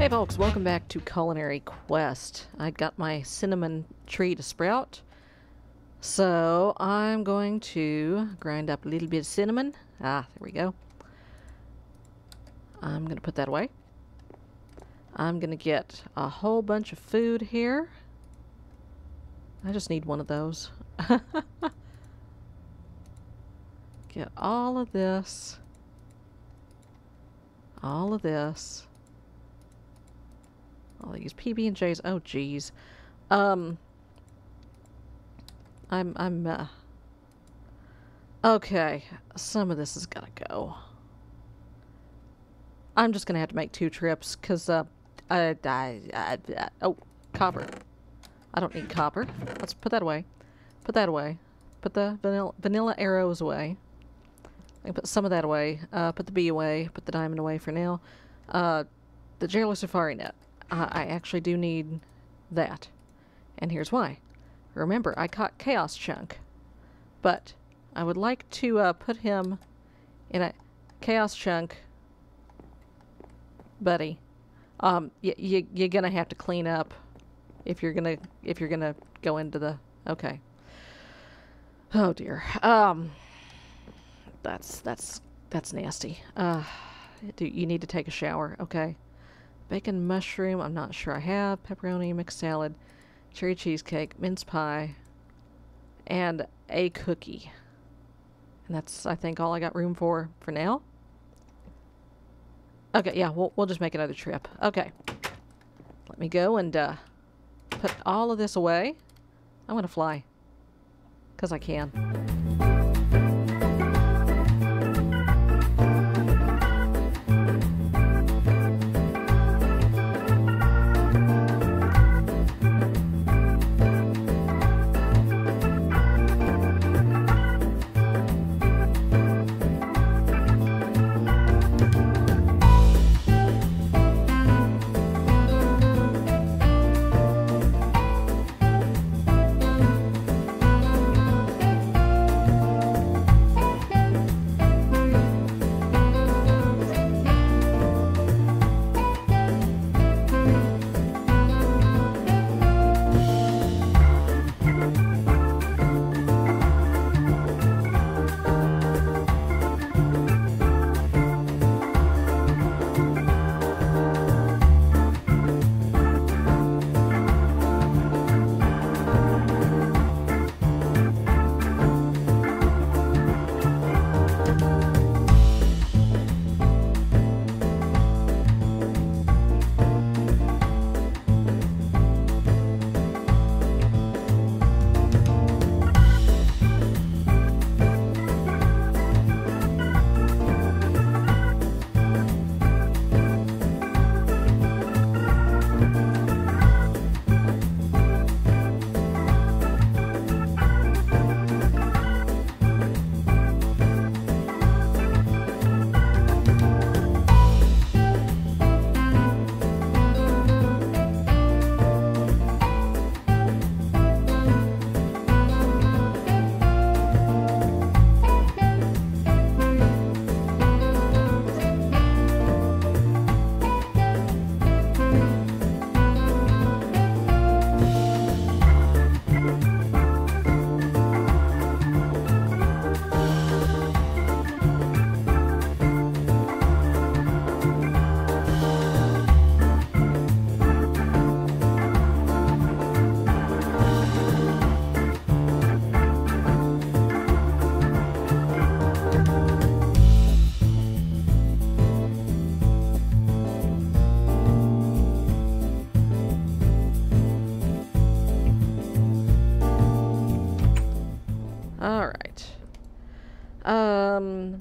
Hey folks, welcome back to Culinary Quest. I got my cinnamon tree to sprout. So I'm going to grind up a little bit of cinnamon. Ah, there we go. I'm going to put that away. I'm going to get a whole bunch of food here. I just need one of those. get all of this. All of this. All these PB and J's. Oh, geez. Um, I'm I'm. Uh, okay, some of this is gotta go. I'm just gonna have to make two trips because uh, I, I, I, I oh copper. I don't need copper. Let's put that away. Put that away. Put the vanilla vanilla arrows away. I can put some of that away. Uh, put the bee away. Put the diamond away for now. Uh, the jailer safari net. I actually do need that. And here's why. Remember, I caught Chaoschunk. But I would like to uh, put him in a Chaos Chunk. Buddy, um, y- y- you're gonna have to clean up if you're gonna if you're gonna go into the okay. Oh dear. Um, that's that's that's nasty. Uh, do you need to take a shower? Okay. Bacon mushroom, I'm not sure I have. Pepperoni, mixed salad, cherry cheesecake, mince pie, and a cookie. And that's, I think, all I got room for for now. Okay, yeah, we'll, we'll just make another trip. Okay. Let me go and uh, put all of this away. I'm going to fly. Because I can.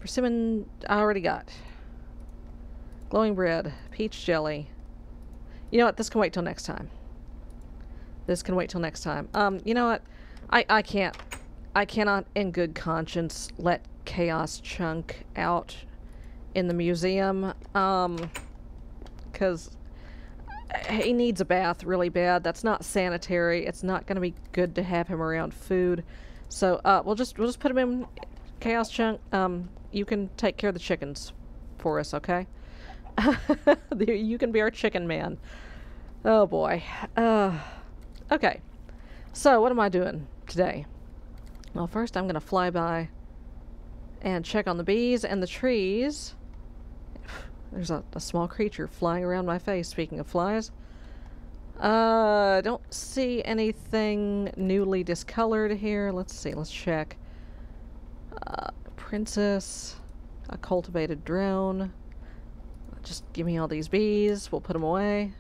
Persimmon, I already got. Glowing bread, peach jelly. You know what? This can wait till next time. This can wait till next time. Um, you know what? I I can't. I cannot, in good conscience, let Chaoschunk out in the museum. Um, because he needs a bath really bad. That's not sanitary. It's not going to be good to have him around food. So uh, we'll just we'll just put him in Chaos Chunk. Um, you can take care of the chickens for us, okay? you can be our chicken man. Oh boy. Uh, okay. So, what am I doing today? Well, first I'm going to fly by and check on the bees and the trees. There's a, a small creature flying around my face, speaking of flies. Uh, don't see anything newly discolored here. Let's see, let's check. Uh, princess, a cultivated drone. Just give me all these bees. We'll put them away.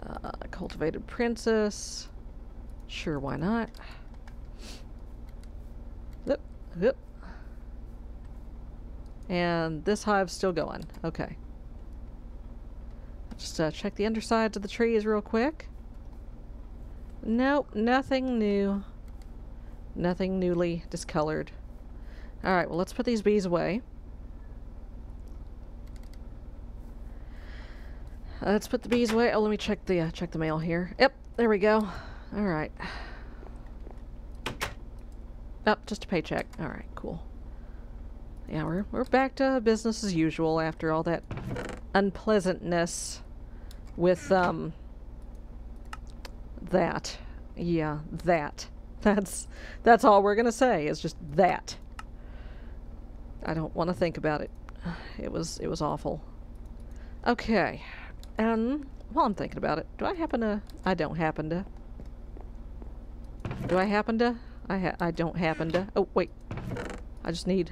Uh, cultivated princess. Sure, why not? Yep, yep. And this hive's still going. Okay. Just uh, check the undersides of the trees real quick. Nope, nothing new. Nothing newly discolored. Alright, well let's put these bees away. Let's put the bees away. Oh, let me check the uh, check the mail here. Yep, there we go. All right. Oh, just a paycheck. All right, cool. Yeah, we're we're back to business as usual after all that unpleasantness with um that. Yeah, that. That's that's all we're gonna say is just that. I don't want to think about it. It was it was awful. Okay. And while I'm thinking about it, do I happen to... I don't happen to. Do I happen to? I ha I don't happen to. Oh, wait. I just need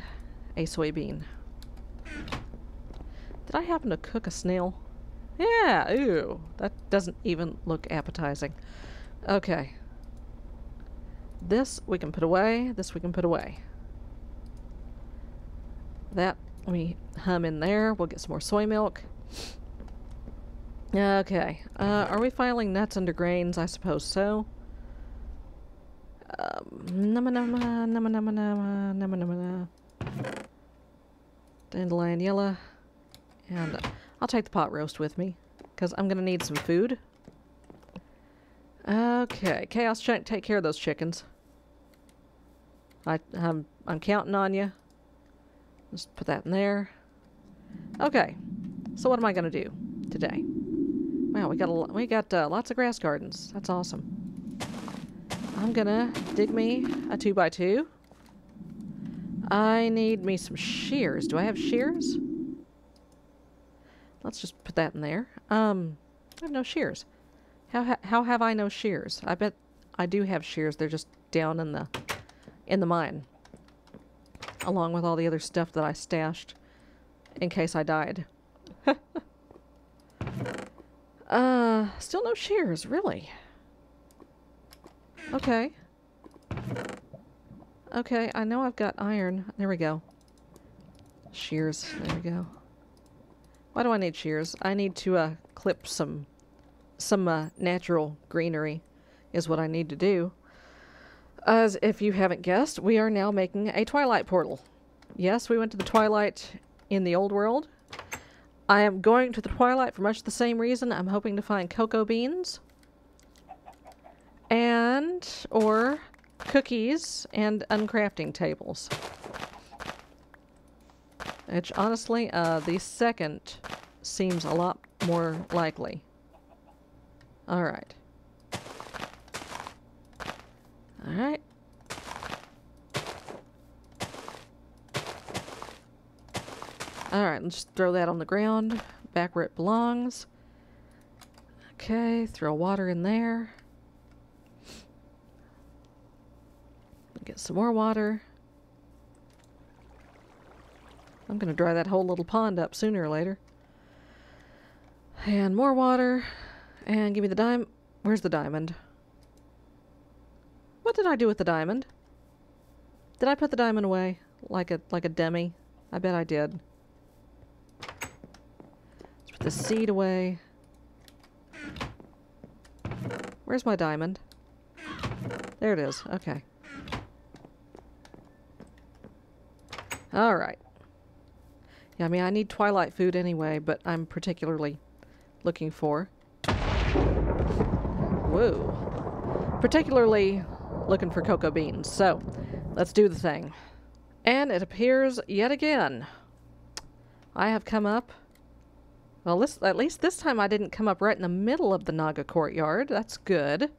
a soybean. Did I happen to cook a snail? Yeah, ew. That doesn't even look appetizing. Okay. This we can put away. This we can put away. That, me hum in there. We'll get some more soy milk. Okay. Uh, are we filing nuts under grains? I suppose so. Um, nama nama nama, nama nama nama. Dandelion yellow. And uh, I'll take the pot roast with me, because I'm going to need some food. Okay, Chaoschunk, take care of those chickens. I, I'm, I'm counting on you. Just put that in there. Okay, so what am I going to do today? Wow, we got a, we got uh, lots of grass gardens. That's awesome. I'm gonna dig me a two by two. I need me some shears. Do I have shears? Let's just put that in there. Um, I have no shears. How ha how have I no shears? I bet I do have shears. They're just down in the in the mine, along with all the other stuff that I stashed in case I died. Uh, still no shears, really. Okay. Okay, I know I've got iron. There we go. Shears. There we go. Why do I need shears? I need to uh, clip some some uh, natural greenery is what I need to do. As if you haven't guessed, we are now making a Twilight portal. Yes, we went to the Twilight in the old world, I am going to the Twilight for much the same reason. I'm hoping to find cocoa beans. And, or cookies and uncrafting tables. Which, honestly, uh, the second seems a lot more likely. Alright. Alright. Alright, let's just throw that on the ground, back where it belongs. Okay, throw water in there. Get some more water. I'm going to dry that whole little pond up sooner or later. And more water. And give me the dime. Where's the diamond? What did I do with the diamond? Did I put the diamond away? Like a like a demi? I bet I did Let's put the seed away. Where's my diamond? There it is. Okay. Alright. Yeah, I mean, I need twilight food anyway, but I'm particularly looking for... Whoa. Particularly looking for cocoa beans. So, let's do the thing. And it appears yet again I have come up. Well, this, at least this time I didn't come up right in the middle of the Naga courtyard. That's good.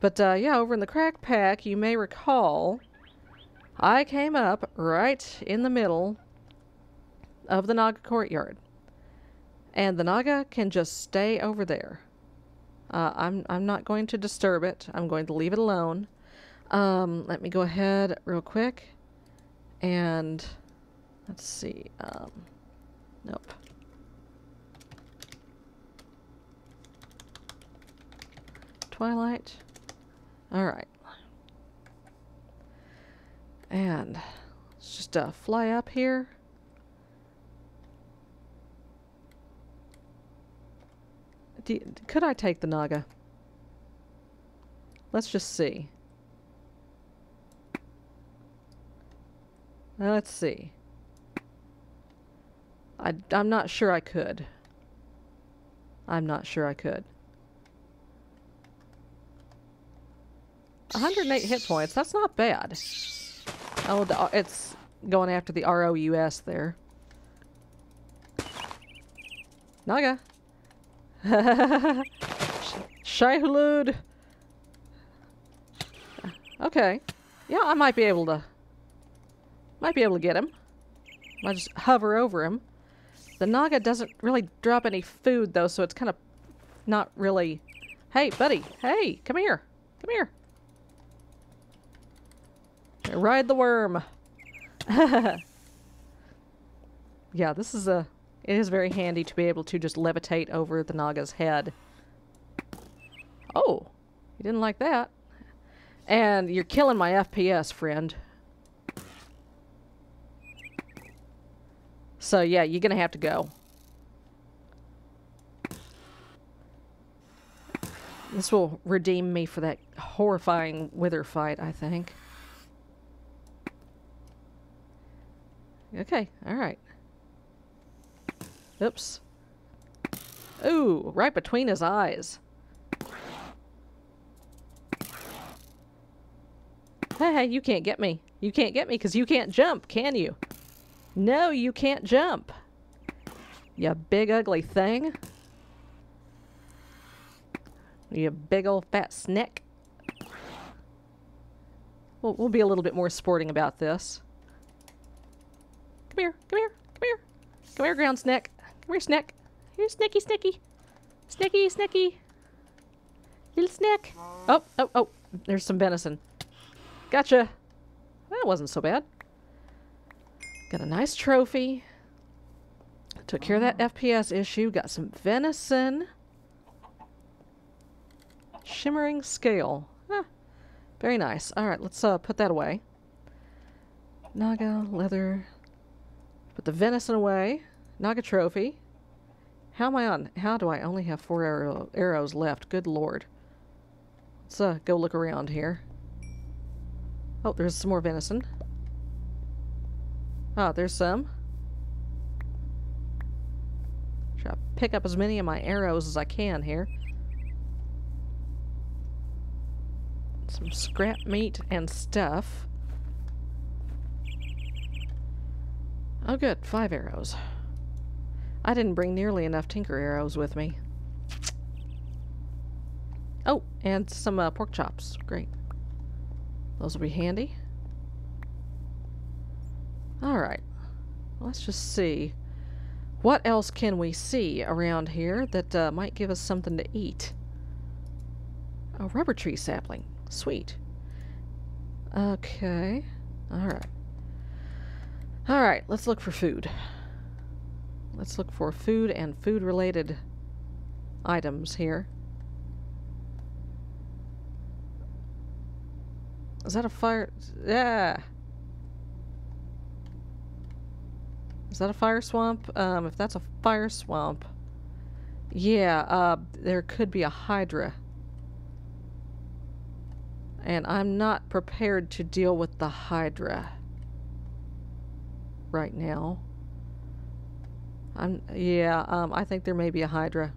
But uh, yeah, over in the crack pack, you may recall, I came up right in the middle of the Naga courtyard. And the Naga can just stay over there. Uh, I'm, I'm not going to disturb it. I'm going to leave it alone. Um, let me go ahead real quick and let's see. Um, nope. Twilight. All right. And let's just uh, fly up here. Do, could I take the Naga? Let's just see. Let's see. I, I'm not sure I could. I'm not sure I could. 108 hit points. That's not bad. Oh, the, uh, it's going after the ROUS there. Naga. Shai-Hulud. Okay. Yeah, I might be able to... Might be able to get him. Might just hover over him. The Naga doesn't really drop any food, though, so it's kind of not really... Hey, buddy. Hey, come here. Come here. Ride the worm. yeah, this is a... It is very handy to be able to just levitate over the Naga's head. Oh, you didn't like that. And you're killing my FPS, friend. So yeah, you're gonna have to go. This will redeem me for that horrifying wither fight, I think. Okay, alright. Oops. Ooh, right between his eyes. Hey, you can't get me. You can't get me because you can't jump, can you? No, you can't jump. You big ugly thing. You big old fat snick. We'll, we'll be a little bit more sporting about this. Come here, come here, come here. Come here, ground snack. Here, snack. Here, snacky, snacky. Snacky, snacky. Little snack. Oh, oh, oh. There's some venison. Gotcha. That wasn't so bad. Got a nice trophy. Took care of that FPS issue. Got some venison. Shimmering scale. Very nice. Alright, let's uh, put that away. Naga, leather, Put the venison away. Naga trophy. How am I on? How do I only have four arrow, arrows left? Good lord. Let's uh, go look around here. Oh, there's some more venison. Ah, there's some. Try to pick up as many of my arrows as I can here. Some scrap meat and stuff. Oh good, five arrows. I didn't bring nearly enough tinker arrows with me. Oh, and some uh, pork chops. Great. Those will be handy. Alright. Let's just see. What else can we see around here that uh, might give us something to eat? A rubber tree sapling. Sweet. Okay. Alright. Alright, let's look for food. Let's look for food and food related items here. Is that a fire? Yeah. Is that a fire swamp? Um, if that's a fire swamp, yeah, uh, there could be a hydra. And I'm not prepared to deal with the hydra right now. I'm yeah, um, I think there may be a Hydra.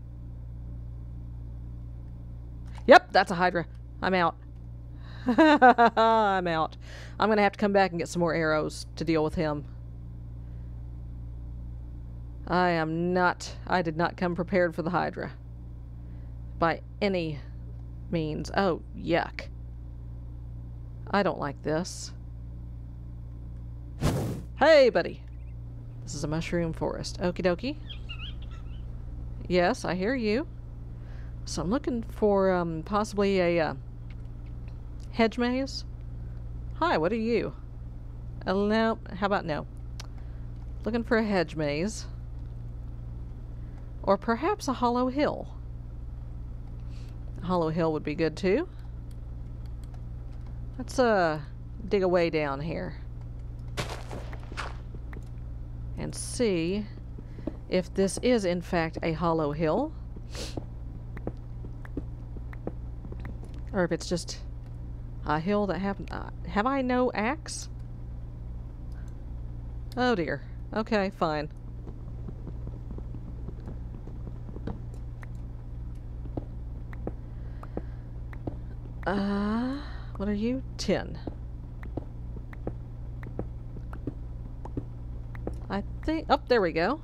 Yep, that's a Hydra. I'm out. I'm out. I'm gonna have to come back and get some more arrows to deal with him. I am not. I did not come prepared for the Hydra. By any means. Oh, yuck. I don't like this. Hey, buddy. This is a mushroom forest. Okie dokie. Yes, I hear you. So I'm looking for um, possibly a uh, hedge maze. Hi, what are you? Uh, no, how about no? Looking for a hedge maze. Or perhaps a hollow hill. A hollow hill would be good too. Let's uh dig away down here. See if this is in fact a hollow hill. Or if it's just a hill that happened. Uh, have I no axe? Oh dear. Okay, fine. Uh, what are you? Ten. I think. Oh, there we go.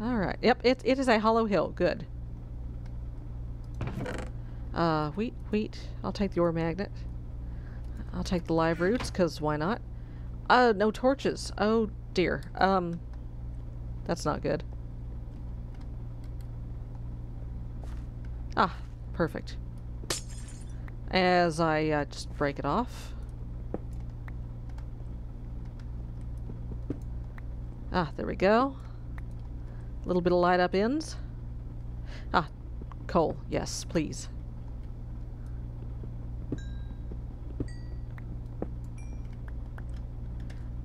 Alright. Yep, it, it is a hollow hill. Good. Uh, wheat, wheat. I'll take the ore magnet. I'll take the live roots, because why not? Uh, no torches. Oh, dear. Um, that's not good. Ah, perfect. As I uh, just break it off. Ah, there we go. A little bit of light up ends. Ah, coal. Yes, please.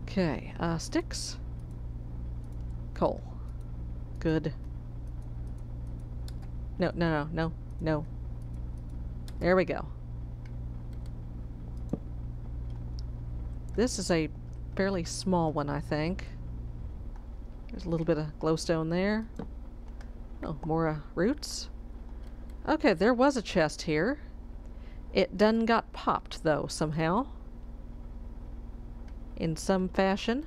Okay, uh, sticks. Coal. Good. No, no, no, no, no. There we go. This is a fairly small one, I think. There's a little bit of glowstone there. Oh, more uh, roots. Okay, there was a chest here. It done got popped, though, somehow in some fashion.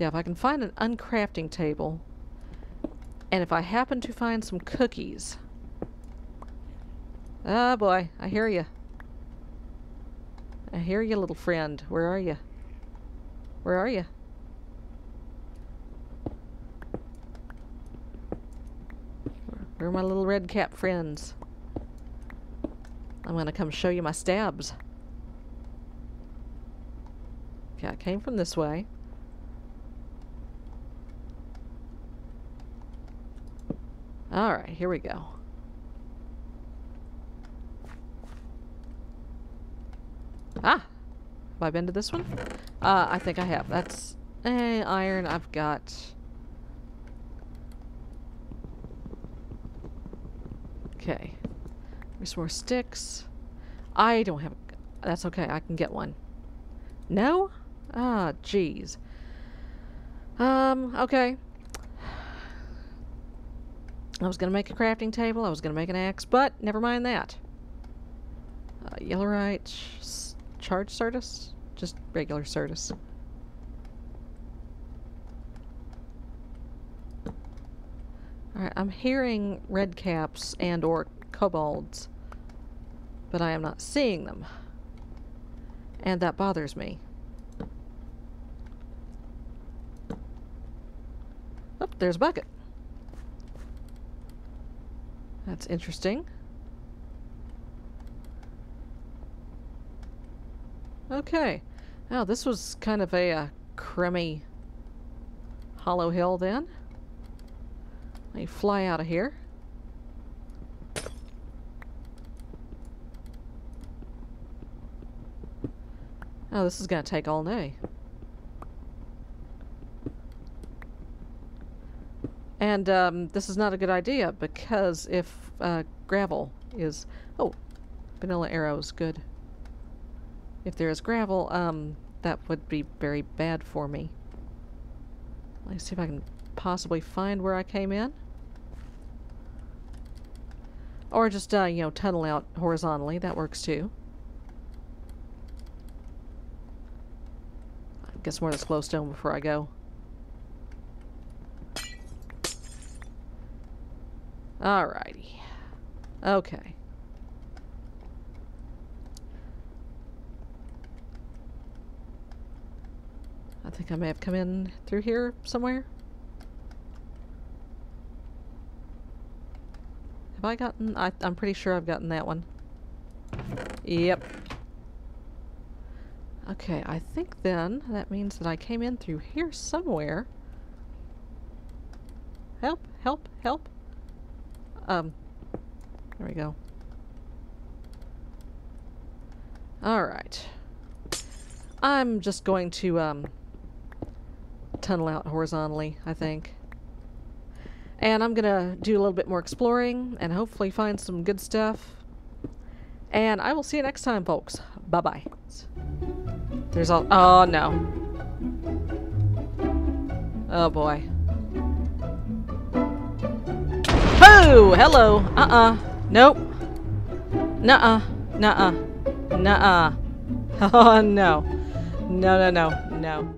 Yeah, if I can find an uncrafting table, and if I happen to find some cookies. Ah, oh boy, I hear you. I hear you, little friend. Where are you? Where are you? Where are my little red cap friends? I'm gonna come show you my stabs. Okay, I came from this way. Alright, here we go. Ah! Have I been to this one? Uh, I think I have. That's... Eh, iron. I've got... Okay. There's more sticks. I don't have... That's okay. I can get one. No? Ah, jeez. Um, okay. I was going to make a crafting table. I was going to make an axe, but never mind that. Uh, Yellorite, charge Certus? Just regular Certus. Alright, I'm hearing red caps and or kobolds, but I am not seeing them. And that bothers me. Oh, there's a bucket. That's interesting. Okay. Now, this was kind of a uh, crummy hollow hill then. Let me fly out of here. Oh, this is going to take all day. And um, this is not a good idea because if uh, gravel is... Oh, vanilla arrows, good. If there is gravel, um, that would be very bad for me. Let's see if I can possibly find where I came in. Or just, uh, you know, tunnel out horizontally. That works too. Get some more of this glowstone before I go. Alrighty. Okay. I think I may have come in through here somewhere. Have I gotten... I, I'm pretty sure I've gotten that one. Yep. Okay, I think then that means that I came in through here somewhere. Help, help, help. Um, there we go. Alright. I'm just going to, um, tunnel out horizontally, I think. And I'm gonna do a little bit more exploring and hopefully find some good stuff. And I will see you next time, folks. Bye-bye. There's all- oh no. Oh boy. Oh, hello. Uh-uh. Nope. Nuh-uh. Nuh-uh. Nuh-uh. Oh no. No, no, no. No.